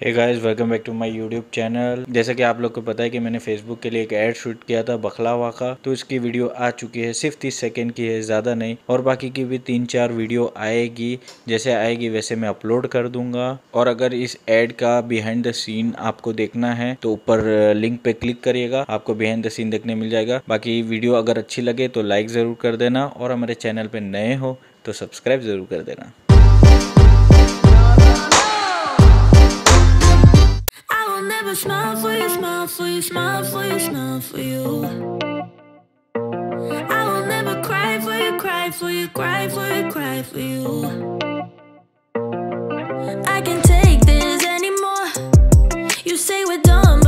Hey guys welcome back to my YouTube channel जैसा कि आप लोग को पता है कि मैंने फेसबुक के लिए एक ऐड शूट किया था, बखलावा का। तो इसकी वीडियो आ चुकी है, सिर्फ़ तीस सेकंड की है, ज़्यादा नहीं। और बाकी की भी तीन चार वीडियो आएगी। जैसे आएगी, वैसे मैं अपलोड कर दूँगा। और अगर इस एड का बिहाइंड द सीन आपको देखना है तो ऊपर लिंक पे क्लिक करिएगा। आपको बिहाइंड द सीन देखने मिल जाएगा। बाकी वीडियो अगर अच्छी लगे तो लाइक ज़रूर कर देना। और हमारे चैनल पर नए हो तो सब्सक्राइब ज़रूर कर देना। a smile for you, smile for you, smile for you, smile for you. I will never cry for you, cry for you, cry for you, cry for you. I can take this anymore. You say we're done,